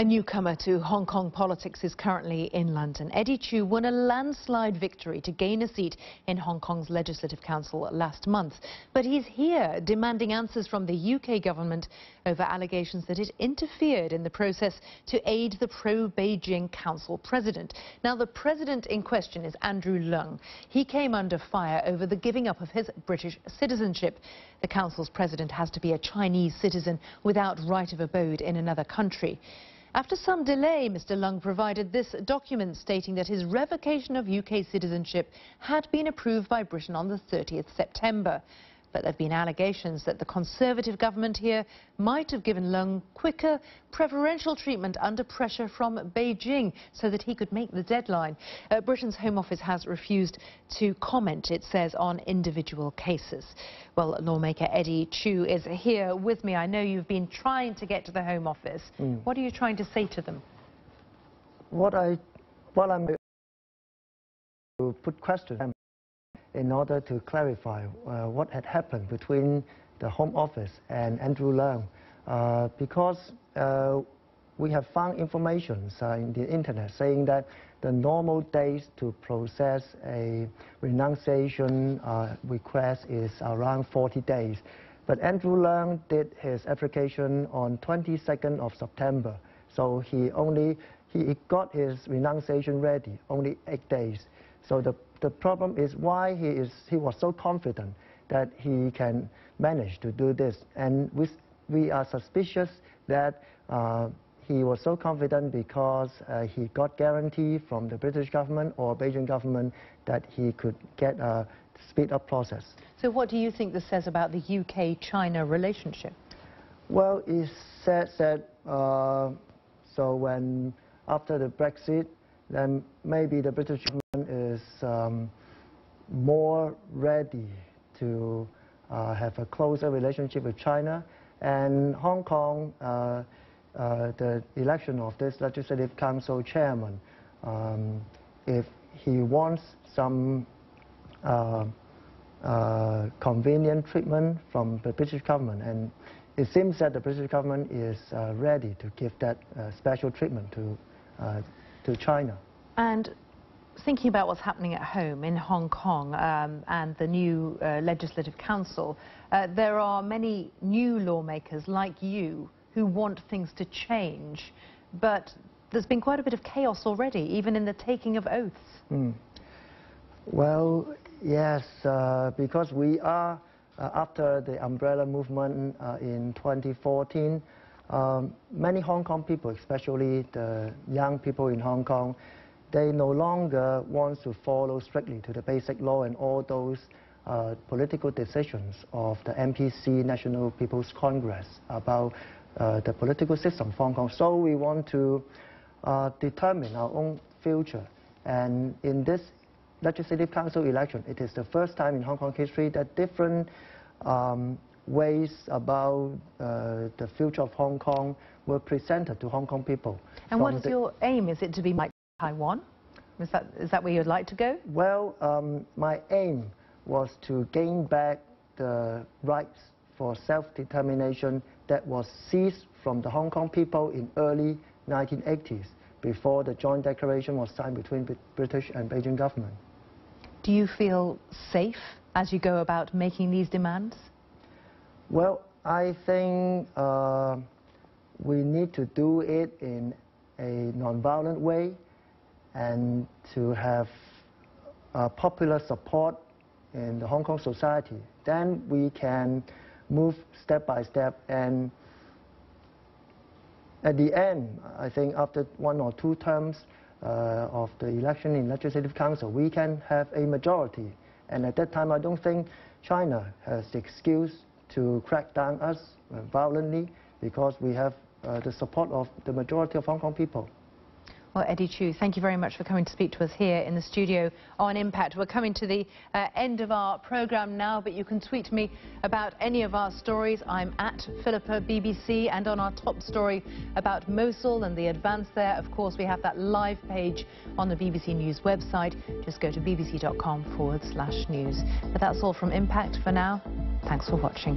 A newcomer to Hong Kong politics is currently in London. Eddie Chu won a landslide victory to gain a seat in Hong Kong's Legislative Council last month. But he's here demanding answers from the UK government over allegations that it interfered in the process to aid the pro-Beijing council president. Now, the president in question is Andrew Leung. He came under fire over the giving up of his British citizenship. The council's president has to be a Chinese citizen without right of abode in another country. After some delay, Mr Leung provided this document stating that his revocation of UK citizenship had been approved by Britain on the 30th September. But there have been allegations that the Conservative government here might have given Leung quicker preferential treatment under pressure from Beijing so that he could make the deadline. Uh, Britain's Home Office has refused to comment, it says, on individual cases. Well, lawmaker Eddie Chu is here with me. I know you've been trying to get to the Home Office. Mm. What are you trying to say to them? What I, what I'm to put questions in order to clarify uh, what had happened between the Home Office and Andrew Leung. Uh, because uh, we have found information uh, in the internet saying that the normal days to process a renunciation uh, request is around 40 days. But Andrew Leung did his application on 22nd of September. So he only he got his renunciation ready only eight days. So the the problem is why he, is, he was so confident that he can manage to do this. And we, we are suspicious that uh, he was so confident because uh, he got guarantee from the British government or Beijing government that he could get a speed up process. So what do you think this says about the UK-China relationship? Well, it says that uh, so when after the Brexit, then maybe the British government is um, more ready to uh, have a closer relationship with China. And Hong Kong, uh, uh, the election of this Legislative Council chairman, um, if he wants some uh, uh, convenient treatment from the British government, and it seems that the British government is uh, ready to give that special treatment to, to China. And thinking about what's happening at home in Hong Kong um, and the new uh, Legislative Council, uh, there are many new lawmakers like you who want things to change, but there's been quite a bit of chaos already, even in the taking of oaths. Mm. Well, yes, uh, because we are, uh, after the umbrella movement uh, in 2014, um, many Hong Kong people, especially the young people in Hong Kong, they no longer want to follow strictly to the basic law and all those uh, political decisions of the NPC, National People's Congress, about uh, the political system of Hong Kong. So we want to uh, determine our own future. And in this Legislative Council election, it is the first time in Hong Kong history that different um, ways about uh, the future of Hong Kong were presented to Hong Kong people. And what is your aim? Is it to be like Taiwan? Is that, is that where you'd like to go? Well, um, my aim was to gain back the rights for self-determination that was seized from the Hong Kong people in early 1980s, before the joint declaration was signed between the British and Beijing government. Do you feel safe as you go about making these demands? Well, I think uh, we need to do it in a nonviolent way and to have uh, popular support in the Hong Kong society. Then we can move step by step and at the end, I think after one or two terms uh, of the election in Legislative Council, we can have a majority. And at that time, I don't think China has the excuse to crack down us violently because we have uh, the support of the majority of Hong Kong people. Well, Eddie Chu, thank you very much for coming to speak to us here in the studio on Impact. We're coming to the uh, end of our programme now, but you can tweet me about any of our stories. I'm at Philippa BBC, and on our top story about Mosul and the advance there, of course, we have that live page on the BBC News website. Just go to bbc.com forward slash news. But that's all from Impact for now. Thanks for watching.